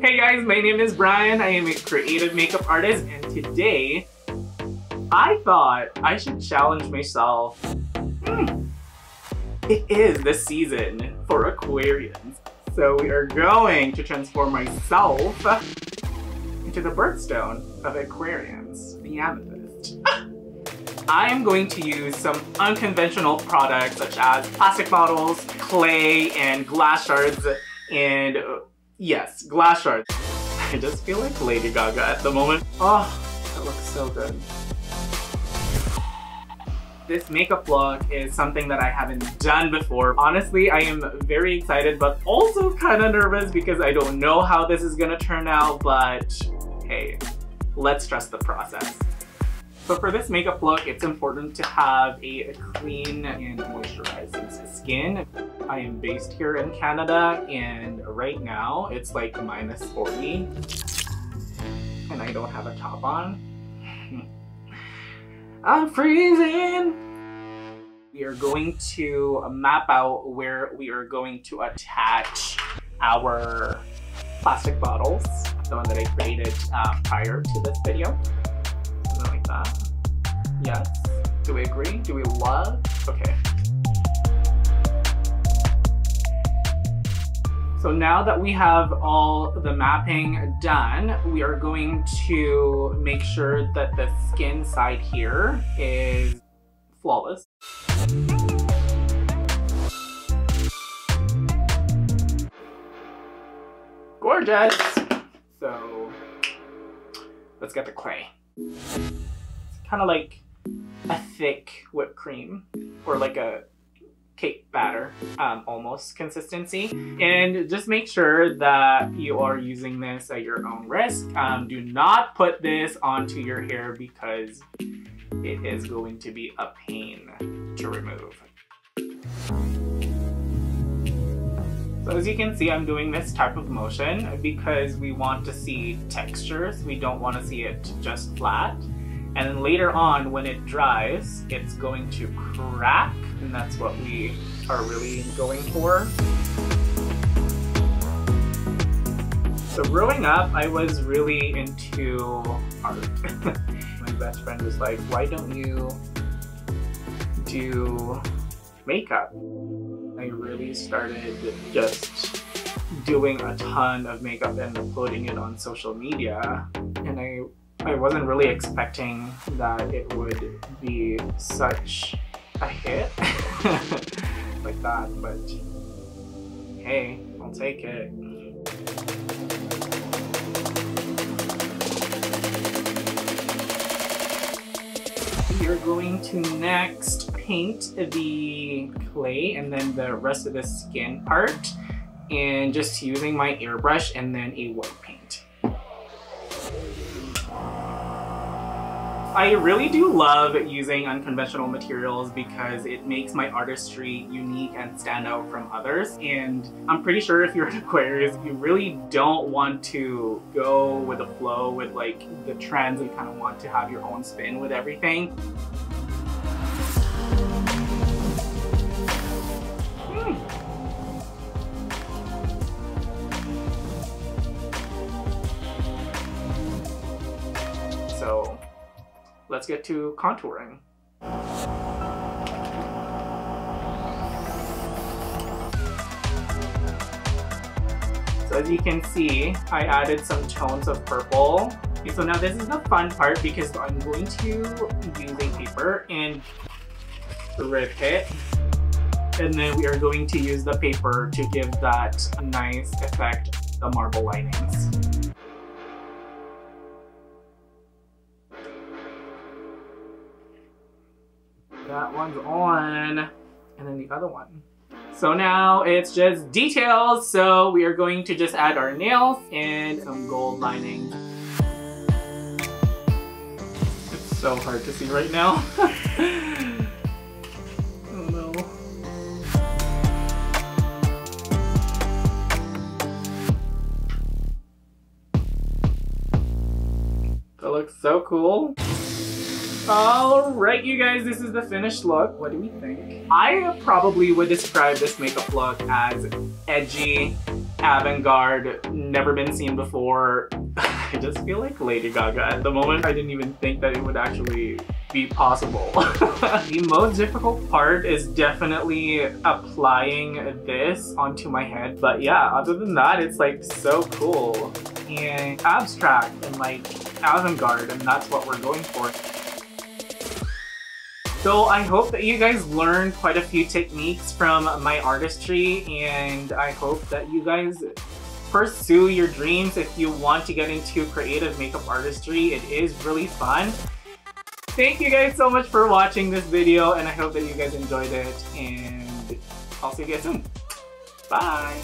Hey guys, my name is Bryan. I am a creative makeup artist and today I thought I should challenge myself. Hmm. It is the season for Aquarians. So we are going to transform myself into the birthstone of Aquarians, the amethyst. I am going to use some unconventional products such as plastic bottles, clay, and glass shards, and yes, glass shards. I just feel like Lady Gaga at the moment. Oh, that looks so good. This makeup look is something that I haven't done before. Honestly, I am very excited, but also kind of nervous because I don't know how this is gonna turn out, but hey, let's trust the process. So for this makeup look, it's important to have a clean and moisturizing skin. I am based here in Canada and right now it's like minus 40 and I don't have a top on. I'm freezing! We are going to map out where we are going to attach our plastic bottles, the one that I created uh, prior to this video. Something like that. Yes. Do we agree? Do we love? Okay. So now that we have all the mapping done, we are going to make sure that the skin side here is flawless. Gorgeous! So, let's get the clay. It's kind of like a thick whipped cream or like a cake batter um, almost consistency. And just make sure that you are using this at your own risk. Um, do not put this onto your hair because it is going to be a pain to remove. So as you can see I'm doing this type of motion because we want to see textures. We don't want to see it just flat and then later on, when it dries, it's going to crack, and that's what we are really going for. So growing up, I was really into art. My best friend was like, why don't you do makeup? I really started just doing a ton of makeup and uploading it on social media. And I I wasn't really expecting that it would be such a hit like that, but hey, I'll take it. You're going to next paint the clay and then the rest of the skin part and just using my airbrush and then a white I really do love using unconventional materials because it makes my artistry unique and stand out from others. And I'm pretty sure if you're an Aquarius, you really don't want to go with the flow with like the trends and kind of want to have your own spin with everything. Let's get to contouring. So as you can see, I added some tones of purple. So now this is the fun part because I'm going to use a paper and rip it. And then we are going to use the paper to give that nice effect, the marble linings. That one's on. And then the other one. So now it's just details. So we are going to just add our nails and some gold lining. It's so hard to see right now. no. That looks so cool. Alright you guys, this is the finished look. What do we think? I probably would describe this makeup look as edgy, avant-garde, never been seen before. I just feel like Lady Gaga at the moment. I didn't even think that it would actually be possible. the most difficult part is definitely applying this onto my head. But yeah, other than that, it's like so cool and abstract and like avant-garde and that's what we're going for. So I hope that you guys learned quite a few techniques from my artistry and I hope that you guys pursue your dreams if you want to get into creative makeup artistry. It is really fun. Thank you guys so much for watching this video and I hope that you guys enjoyed it and I'll see you guys soon. Bye!